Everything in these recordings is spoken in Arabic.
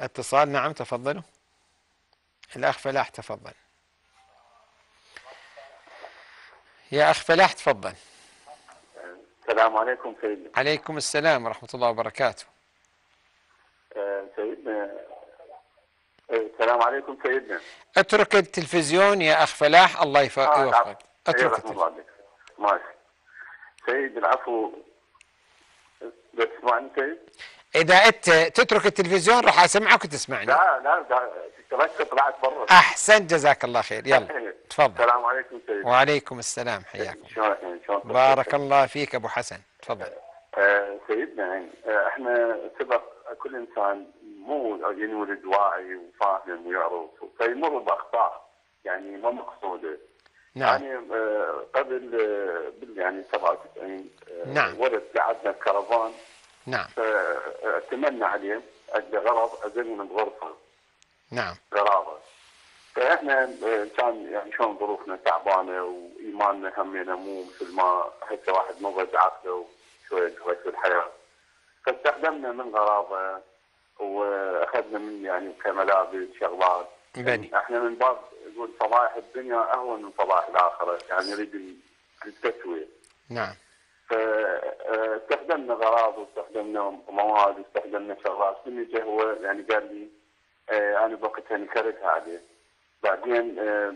اتصال نعم تفضلوا. الأخ فلاح تفضل. يا أخ فلاح تفضل. السلام عليكم سيدنا. عليكم السلام ورحمة الله وبركاته. آه، سيدنا. آه، السلام عليكم سيدنا. اترك التلفزيون يا أخ فلاح الله آه، يوفقك. نعم. اترك أيوة، التلفزيون. ماشي. سيد العفو. بتسمعني سيد؟ إذا أنت تترك التلفزيون راح أسمعك وتسمعني. لا لا لا بس طلعت برا. أحسن جزاك الله خير. يلا تفضل. السلام عليكم سيد وعليكم السلام حياكم بارك الله فيك أبو حسن. تفضل. آه، سيدنا يعني إحنا سبق كل إنسان مو ينولد واعي وفاهم ويعرف فيمر بأخطاء يعني مو مقصودة. نعم. يعني آه، قبل يعني 97 آه، نعم. ولد قعدنا بكرفان نعم. فأتمنى عليه أجل غرض ازلنا بغرفه نعم. قرابه فإحنا آه، كان يعني شلون ظروفنا تعبانة وإيماننا همنا مو مثل ما هسه واحد مضى بعقله وشويه شوية في الحياة. فاستخدمنا من غرابة وأخذنا من يعني كملابس شغلات. بني. إحنا من باب نقول فضائح الدنيا أهون من فضائح الآخرة. يعني نريد التسوية. نعم. فاستخدمنا غراض واستخدمنا مواد واستخدمنا شغلات. بالنتيجه هو؟ يعني قال لي آه، أنا بوقتها نكرتها عليه بعدين آه،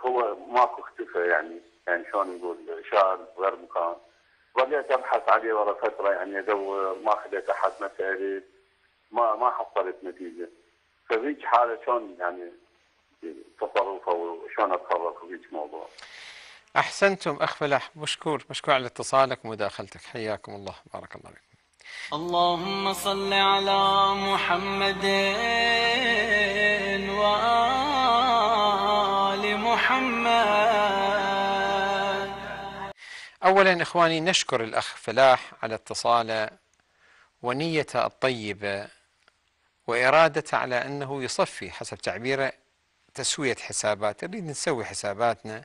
هو ماكو اختفى يعني. يعني شلون نقول شال غير مكان. ظليت أبحث عليه ورا فترة يعني أدور ما خذيت أحد مسائل ما ما حصلت نتيجة. فذيك حالة شلون يعني تصرفه وشلون أتصرف في ذيك الموضوع أحسنتم أخ فلاح مشكور مشكور على اتصالك ومداخلتك. حياكم الله. بارك الله فيكم اللهم صل على محمد وآل محمد. أولا إخواني نشكر الأخ فلاح على اتصاله ونيته الطيبة وإرادته على أنه يصفي حسب تعبيره تسوية حسابات. نريد نسوي حساباتنا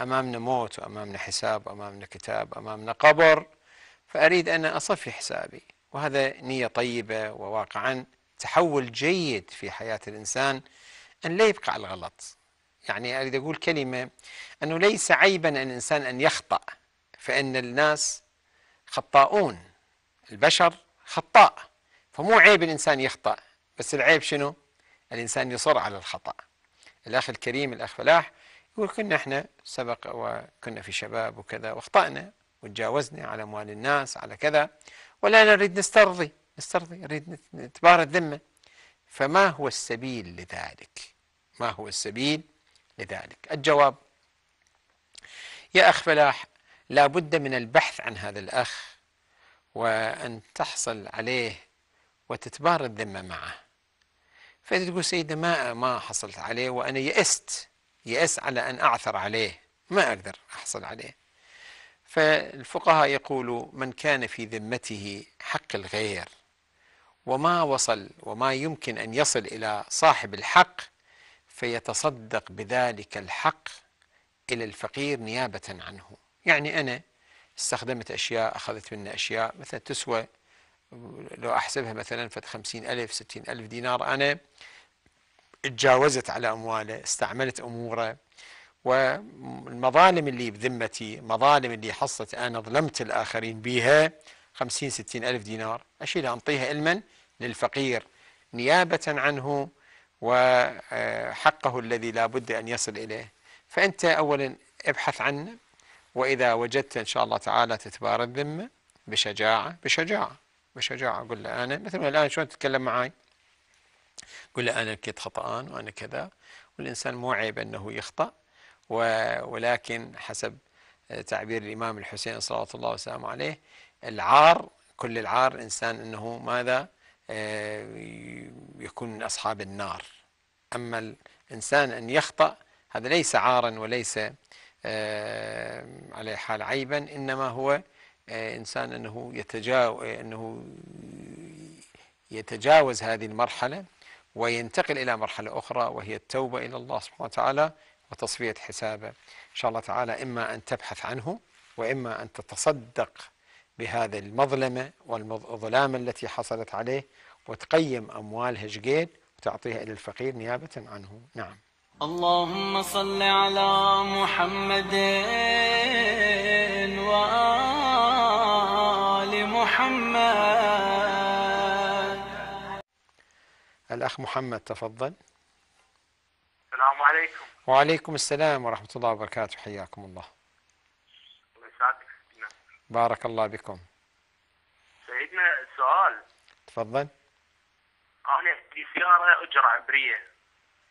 أمامنا موت وأمامنا حساب وأمامنا كتاب أمامنا قبر فأريد أن أصفي حسابي. وهذا نية طيبة وواقعا تحول جيد في حياة الإنسان أن لا يبقى على الغلط. يعني أريد أقول كلمة أنه ليس عيبا أن الإنسان أن يخطأ فإن الناس خطاؤون البشر خطاء. فمو عيب الإنسان يخطأ بس العيب شنو؟ الإنسان يصر على الخطأ. الأخ الكريم الأخ فلاح يقول كنا إحنا سبق وكنا في شباب وكذا واخطأنا وتجاوزنا على أموال الناس على كذا ولا نريد نسترضي نسترضي نريد نتبارى الذمة. فما هو السبيل لذلك؟ ما هو السبيل لذلك؟ الجواب يا أخ فلاح لا بد من البحث عن هذا الأخ وأن تحصل عليه وتتبارى الذمة معه. فإذا تقول سيدنا ما ما حصلت عليه وأنا يأست يأس على أن أعثر عليه. ما أقدر أحصل عليه. فالفقهاء يقولوا من كان في ذمته حق الغير وما وصل وما يمكن أن يصل إلى صاحب الحق فيتصدق بذلك الحق إلى الفقير نيابة عنه. يعني أنا استخدمت أشياء أخذت منه أشياء مثلا تسوى لو أحسبها مثلا فد خمسين ألف ستين ألف دينار أنا تجاوزت على أمواله استعملت أموره. والمظالم اللي بذمتي مظالم اللي حصلت أنا ظلمت الآخرين بها خمسين ستين ألف دينار. أشيلها أنطيها علما للفقير نيابة عنه وحقه الذي لا بد أن يصل إليه. فأنت أولا ابحث عنه وإذا وجدت إن شاء الله تعالى تتبارى الذمة بشجاعة بشجاعة بشجاعة. قل له أنا مثل الآن شلون تتكلم معي قل له أنا كنت خطأان وأنا كذا والإنسان مو عيب أنه يخطأ ولكن حسب تعبير الإمام الحسين صلوات الله وسلامه عليه العار كل العار الإنسان أنه ماذا؟ يكون من أصحاب النار. أما الإنسان أن يخطأ هذا ليس عارا وليس على حال عيبا إنما هو إنسان أنه يتجاوز أنه يتجاوز هذه المرحلة. وينتقل إلى مرحلة أخرى وهي التوبة إلى الله سبحانه وتعالى وتصفية حسابه. إن شاء الله تعالى إما أن تبحث عنه وإما أن تتصدق بهذه المظلمة والظلامة التي حصلت عليه وتقيم أموالها شقيد وتعطيها إلى الفقير نيابة عنه. نعم. اللهم صل على محمد وآل محمد. الأخ محمد تفضل. السلام عليكم. وعليكم السلام ورحمة الله وبركاته. حياكم الله. بارك الله بكم. سيدنا سؤال. تفضل. أنا عندي سيارة أجرة عبرية.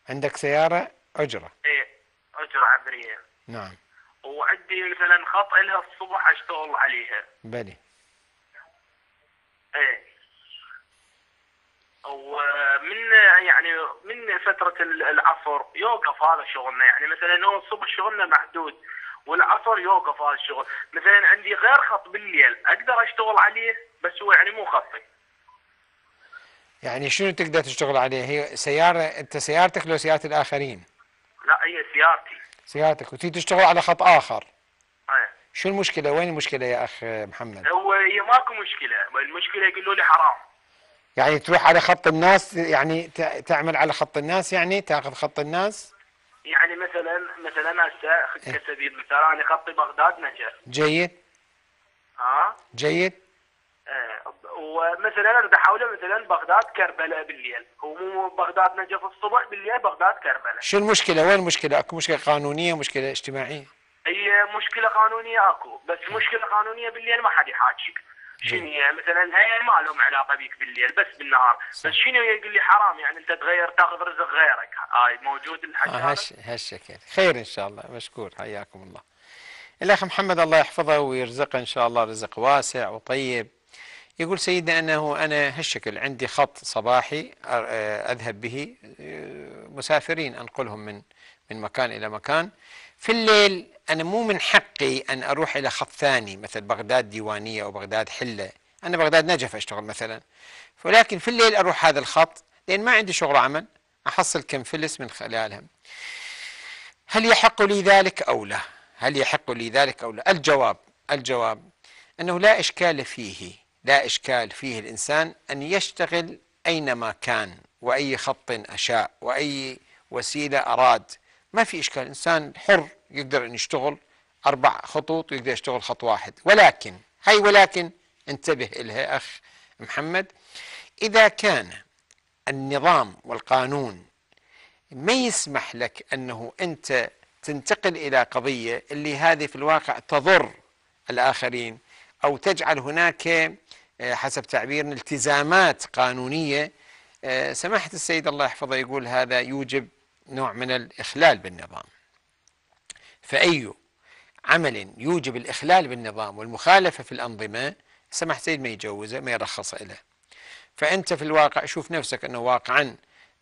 عندك سيارة أجرة؟ إيه أجرة عبرية. نعم. وعندي مثلا خط لها الصبح أشتغل عليها. بلي. إيه. ومن يعني من فترة العصر يوقف هذا شغلنا. يعني مثلا هو الصبح شغلنا محدود والعصر يوقف هذا الشغل. مثلا عندي غير خط بالليل أقدر أشتغل عليه بس هو يعني مو خطي. يعني شنو تقدر تشتغل عليه؟ هي سيارة أنت سيارتك لو سيارة الآخرين؟ لا هي سيارتي. سيارتك. وتي تشتغل على خط آخر؟ إيه شو المشكلة؟ وين المشكلة يا أخ محمد؟ هو هي ماكو مشكلة. المشكلة يقولوا لي حرام. يعني تروح على خط الناس يعني تعمل على خط الناس يعني تاخذ خط الناس؟ يعني مثلا مثلا هسه كسبيل مثال أنا خطي بغداد نجف جيد. ها جيد. آه، ومثلا أنا بدي احوله مثلا بغداد كربلاء بالليل. هو مو بغداد نجف الصبح بالليل بغداد كربلاء. شو المشكلة؟ وين المشكلة؟ أكو مشكلة قانونية مشكلة اجتماعية؟ هي مشكلة قانونية أكو بس مشكلة قانونية بالليل ما حد يحاكيك. شنو هي مثلا هي ما لهم علاقة بيك بالليل بس بالنهار. بس شنو يقول لي حرام يعني أنت تغير تاخذ رزق غيرك. هاي موجود الحكي آه؟ هش هالشكل. خير إن شاء الله. مشكور. حياكم الله. الاخ محمد الله يحفظه ويرزقه إن شاء الله رزق واسع وطيب. يقول سيدنا أنه أنا هالشكل عندي خط صباحي آه، أذهب به. آه، مسافرين أنقلهم من من مكان إلى مكان. في الليل أنا مو من حقي أن أروح إلى خط ثاني مثل بغداد ديوانية أو بغداد حلة. أنا بغداد نجف أشتغل مثلا. ولكن في الليل أروح هذا الخط لأن ما عندي شغل عمل أحصل كم فلس من خلالها هل يحق لي ذلك أو لا؟ هل يحق لي ذلك أو لا؟ الجواب الجواب أنه لا إشكال فيه، لا إشكال فيه الإنسان أن يشتغل أينما كان وأي خط أشاء وأي وسيلة أراد، ما في إشكال، الانسان حر يقدر ان يشتغل أربع خطوط ويقدر يشتغل خط واحد، ولكن هاي ولكن انتبه لها أخ محمد. إذا كان النظام والقانون ما يسمح لك أنه أنت تنتقل إلى قضية اللي هذه في الواقع تضر الآخرين أو تجعل هناك آه، حسب تعبيرنا التزامات قانونية. آه، سماحة السيد الله يحفظه يقول هذا يوجب نوع من الإخلال بالنظام. فأي عمل يوجب الإخلال بالنظام والمخالفة في الأنظمة سماحه السيد ما يجوزه ما يرخص له. فأنت في الواقع شوف نفسك أنه واقعا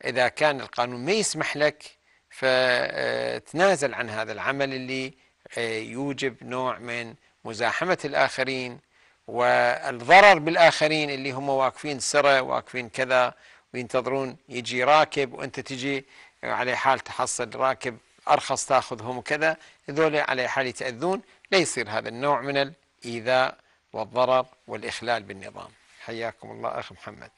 إذا كان القانون ما يسمح لك فتنازل عن هذا العمل اللي آه، يوجب نوع من مزاحمة الآخرين والضرر بالآخرين اللي هم واقفين سرة واقفين كذا وينتظرون يجي راكب وأنت تجي على حال تحصل راكب أرخص تأخذهم وكذا هذول على حال يتأذون لا يصير هذا النوع من الإيذاء والضرر والإخلال بالنظام. حياكم الله أخ محمد.